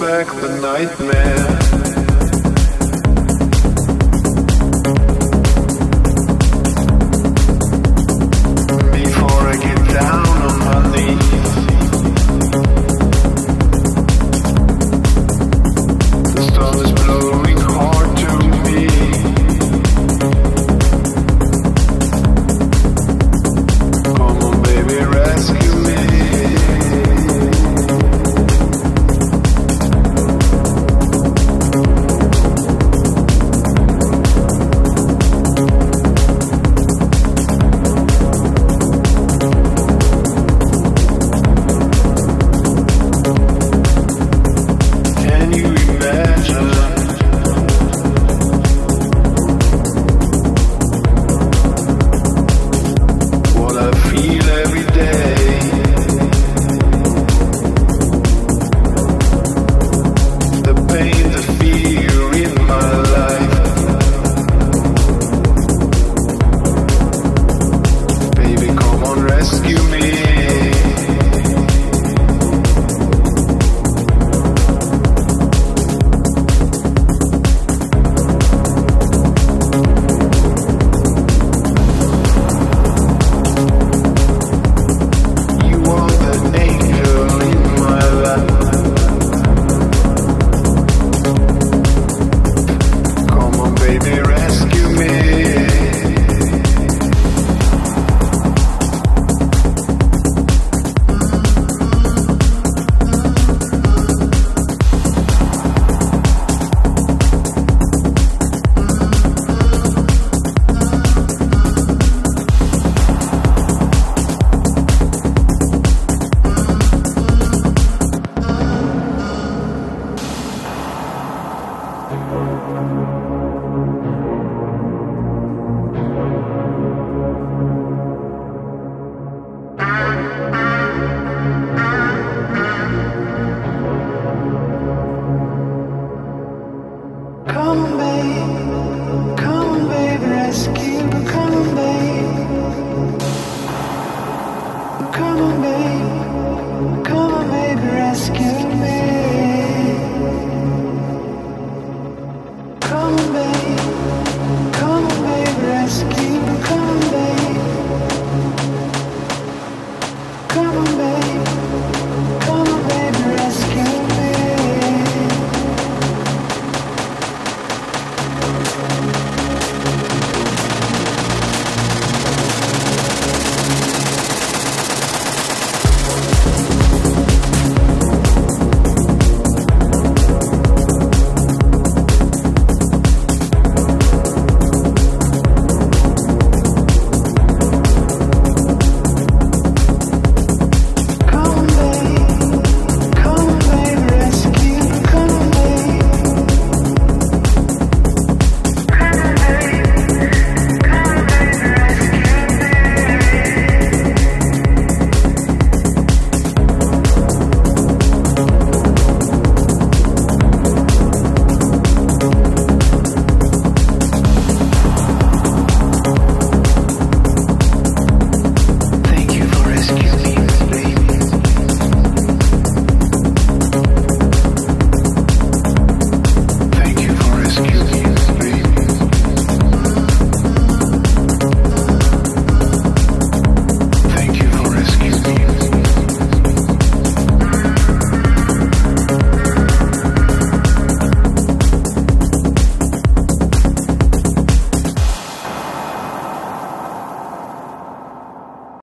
back the nightmare. you mean. Thank you.